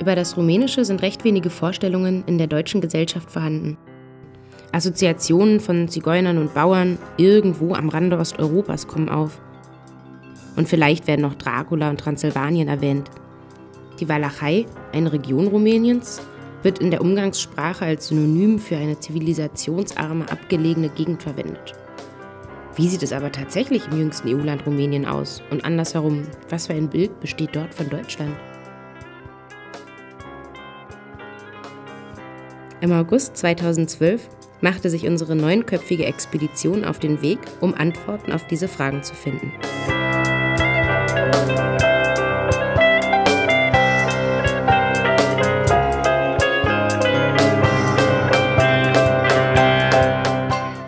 Über das Rumänische sind recht wenige Vorstellungen in der deutschen Gesellschaft vorhanden. Assoziationen von Zigeunern und Bauern irgendwo am Rande Osteuropas kommen auf. Und vielleicht werden noch Dracula und Transsilvanien erwähnt. Die Walachei, eine Region Rumäniens, wird in der Umgangssprache als Synonym für eine zivilisationsarme, abgelegene Gegend verwendet. Wie sieht es aber tatsächlich im jüngsten EU-Land Rumänien aus? Und andersherum, was für ein Bild besteht dort von Deutschland? Im August 2012 machte sich unsere neunköpfige Expedition auf den Weg, um Antworten auf diese Fragen zu finden.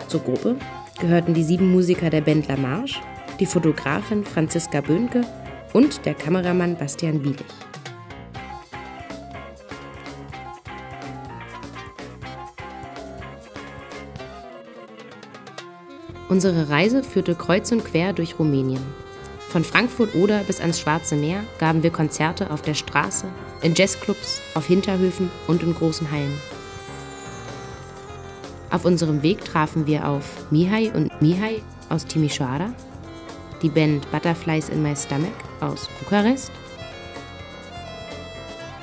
Zur Gruppe gehörten die sieben Musiker der Band La Marche, die Fotografin Franziska Böhnke und der Kameramann Bastian Bielich. Unsere Reise führte kreuz und quer durch Rumänien. Von Frankfurt Oder bis ans Schwarze Meer gaben wir Konzerte auf der Straße, in Jazzclubs, auf Hinterhöfen und in großen Hallen. Auf unserem Weg trafen wir auf Mihai und Mihai aus Timișoara, die Band Butterflies in My Stomach aus Bukarest,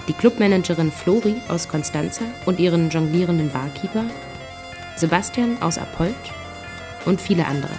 die Clubmanagerin Flori aus Konstanza und ihren jonglierenden Barkeeper, Sebastian aus Appold und viele andere.